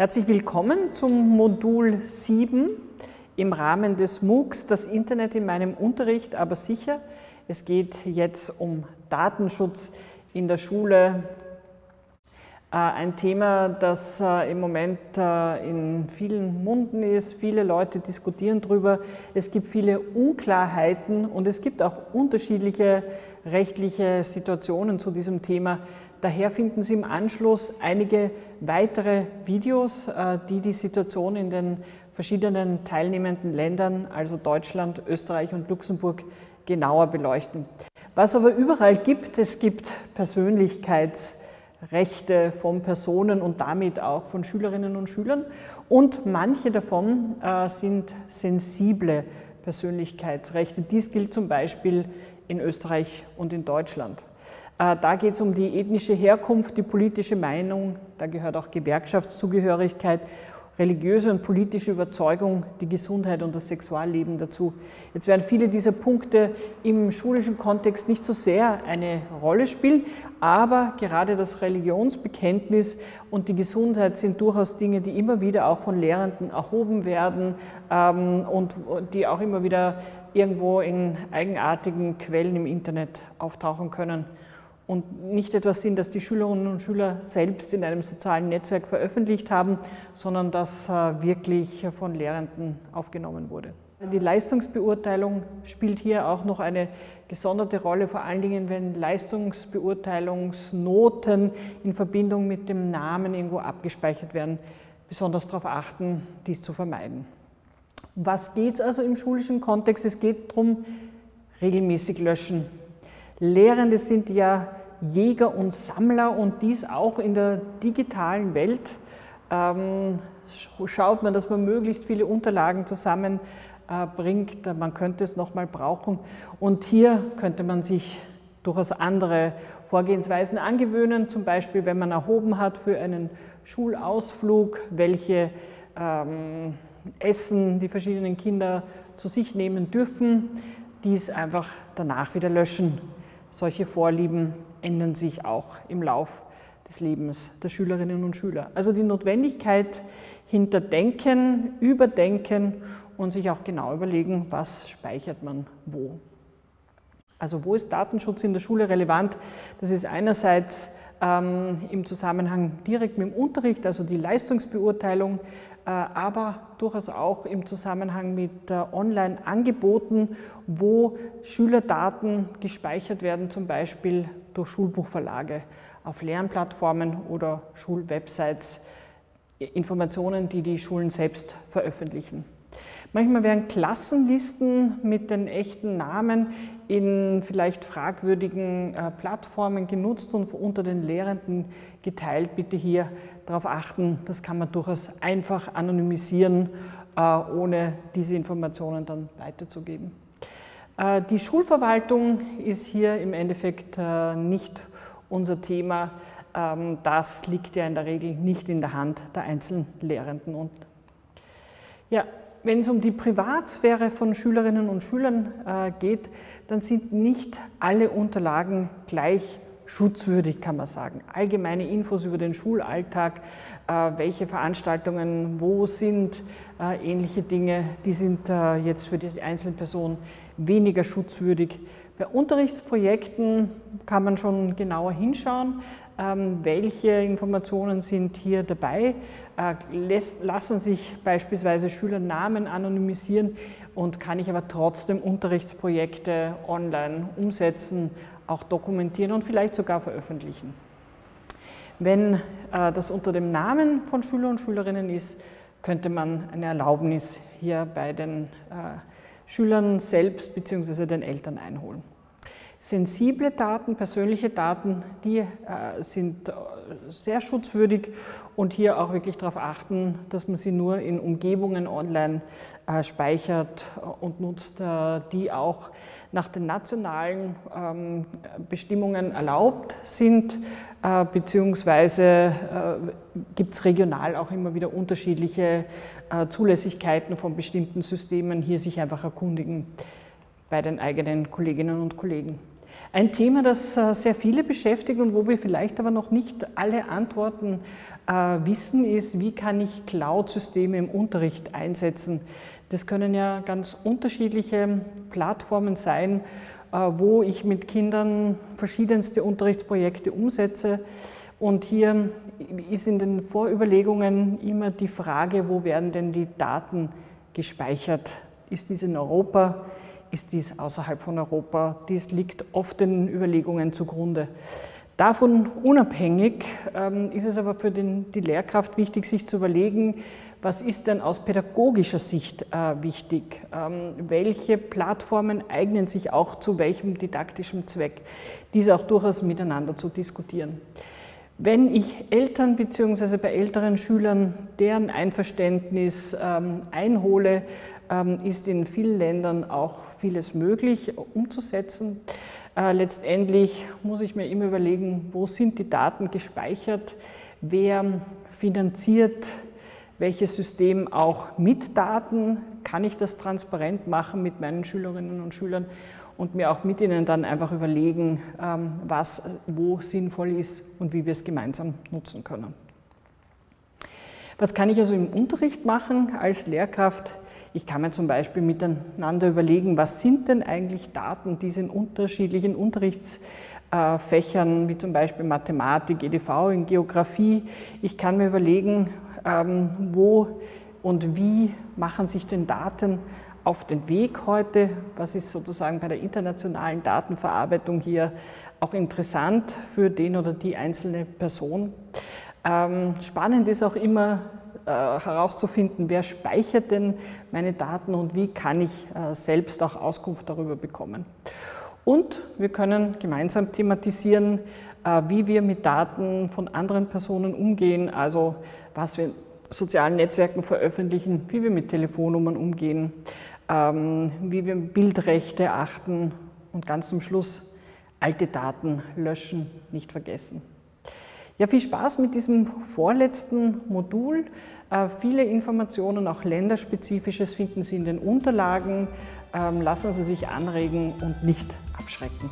Herzlich willkommen zum Modul 7 im Rahmen des MOOCs Das Internet in meinem Unterricht, aber sicher. Es geht jetzt um Datenschutz in der Schule. Äh, ein Thema, das äh, im Moment äh, in vielen Munden ist. Viele Leute diskutieren darüber. Es gibt viele Unklarheiten und es gibt auch unterschiedliche rechtliche Situationen zu diesem Thema. Daher finden Sie im Anschluss einige weitere Videos, die die Situation in den verschiedenen teilnehmenden Ländern, also Deutschland, Österreich und Luxemburg, genauer beleuchten. Was aber überall gibt, es gibt Persönlichkeitsrechte von Personen und damit auch von Schülerinnen und Schülern und manche davon äh, sind sensible Persönlichkeitsrechte. Dies gilt zum Beispiel in Österreich und in Deutschland. Äh, da geht es um die ethnische Herkunft, die politische Meinung, da gehört auch Gewerkschaftszugehörigkeit, religiöse und politische Überzeugung, die Gesundheit und das Sexualleben dazu. Jetzt werden viele dieser Punkte im schulischen Kontext nicht so sehr eine Rolle spielen, aber gerade das Religionsbekenntnis und die Gesundheit sind durchaus Dinge, die immer wieder auch von Lehrenden erhoben werden ähm, und die auch immer wieder irgendwo in eigenartigen Quellen im Internet auftauchen können und nicht etwas sind, das die Schülerinnen und Schüler selbst in einem sozialen Netzwerk veröffentlicht haben, sondern das äh, wirklich von Lehrenden aufgenommen wurde. Die Leistungsbeurteilung spielt hier auch noch eine gesonderte Rolle, vor allen Dingen, wenn Leistungsbeurteilungsnoten in Verbindung mit dem Namen irgendwo abgespeichert werden, besonders darauf achten, dies zu vermeiden. Was geht es also im schulischen Kontext? Es geht darum, regelmäßig löschen. Lehrende sind ja Jäger und Sammler und dies auch in der digitalen Welt. Ähm, schaut man, dass man möglichst viele Unterlagen zusammenbringt. Äh, man könnte es nochmal brauchen. Und hier könnte man sich durchaus andere Vorgehensweisen angewöhnen, zum Beispiel wenn man erhoben hat für einen Schulausflug, welche ähm, Essen die verschiedenen Kinder zu sich nehmen dürfen, dies einfach danach wieder löschen solche Vorlieben ändern sich auch im Lauf des Lebens der Schülerinnen und Schüler. Also die Notwendigkeit hinter Denken, Überdenken und sich auch genau überlegen, was speichert man wo. Also wo ist Datenschutz in der Schule relevant? Das ist einerseits ähm, im Zusammenhang direkt mit dem Unterricht, also die Leistungsbeurteilung, aber durchaus auch im Zusammenhang mit Online-Angeboten, wo Schülerdaten gespeichert werden, zum Beispiel durch Schulbuchverlage auf Lernplattformen oder Schulwebsites, Informationen, die die Schulen selbst veröffentlichen. Manchmal werden Klassenlisten mit den echten Namen in vielleicht fragwürdigen äh, Plattformen genutzt und unter den Lehrenden geteilt. Bitte hier darauf achten, das kann man durchaus einfach anonymisieren, äh, ohne diese Informationen dann weiterzugeben. Äh, die Schulverwaltung ist hier im Endeffekt nicht unser Thema. Ähm, das liegt ja in der Regel nicht in der Hand der einzelnen Lehrenden. Und ja, wenn es um die Privatsphäre von Schülerinnen und Schülern äh, geht, dann sind nicht alle Unterlagen gleich schutzwürdig, kann man sagen. Allgemeine Infos über den Schulalltag, äh, welche Veranstaltungen wo sind, äh, ähnliche Dinge, die sind jetzt für die einzelne Person weniger schutzwürdig. Bei Unterrichtsprojekten kann man schon genauer hinschauen. Ähm, welche Informationen sind hier dabei? Äh, lassen sich beispielsweise Schülernamen anonymisieren und kann ich aber trotzdem Unterrichtsprojekte online umsetzen, auch dokumentieren und vielleicht sogar veröffentlichen. Wenn äh, das unter dem Namen von Schüler und Schülerinnen ist, könnte man eine Erlaubnis hier bei den äh, Schülern selbst bzw. den Eltern einholen. Sensible Daten, persönliche Daten, die äh, sind äh, sehr schutzwürdig und hier auch wirklich darauf achten, dass man sie nur in Umgebungen online äh, speichert und nutzt, die auch nach den nationalen ähm, Bestimmungen erlaubt sind, beziehungsweise gibt es regional auch immer wieder unterschiedliche Zulässigkeiten von bestimmten Systemen, hier sich einfach erkundigen bei den eigenen Kolleginnen und Kollegen. Ein Thema, das äh, sehr viele beschäftigt und wo wir vielleicht aber noch nicht alle Antworten äh, wissen, ist, wie kann ich Cloud-Systeme im Unterricht einsetzen. Das können ja ganz unterschiedliche Plattformen sein, äh, wo ich mit Kindern verschiedenste Unterrichtsprojekte umsetze. Und hier ist in den Vorüberlegungen immer die Frage, wo werden denn die Daten gespeichert? Ist dies in Europa? Ist dies außerhalb von Europa? Dies liegt oft den Überlegungen zugrunde. Davon unabhängig ähm, ist es aber für den, die Lehrkraft wichtig, sich zu überlegen, was ist denn aus pädagogischer Sicht äh, wichtig? Ähm, welche Plattformen eignen sich auch zu welchem didaktischen Zweck? Dies auch durchaus miteinander zu diskutieren. Wenn ich Eltern bzw. bei älteren Schülern deren Einverständnis ähm, einhole, ähm, ist in vielen Ländern auch vieles möglich umzusetzen. Äh, letztendlich muss ich mir immer überlegen, wo sind die Daten gespeichert, wer finanziert welches System auch mit Daten, kann ich das transparent machen mit meinen Schülerinnen und Schülern und mir auch mit ihnen dann einfach überlegen, ähm, was wo sinnvoll ist und wie wir es gemeinsam nutzen können. Was kann ich also im Unterricht machen als Lehrkraft? Ich kann mir zum Beispiel miteinander überlegen, was sind denn eigentlich Daten, die in unterschiedlichen Unterrichtsfächern, wie zum Beispiel Mathematik, EDV, in Geografie. Ich kann mir überlegen, ähm, wo und wie machen sich denn Daten auf den Weg heute? Was ist sozusagen bei der internationalen Datenverarbeitung hier auch interessant für den oder die einzelne Person? Ähm, spannend ist auch immer äh, herauszufinden, wer speichert denn meine Daten und wie kann ich äh, selbst auch Auskunft darüber bekommen. Und wir können gemeinsam thematisieren, äh, wie wir mit Daten von anderen Personen umgehen, also was wir sozialen Netzwerken veröffentlichen, wie wir mit Telefonnummern umgehen, ähm, wie wir Bildrechte achten und ganz zum Schluss alte Daten löschen, nicht vergessen. Ja, viel Spaß mit diesem vorletzten Modul. Äh, viele Informationen, auch länderspezifisches, finden Sie in den Unterlagen. Ähm, lassen Sie sich anregen und nicht abschrecken.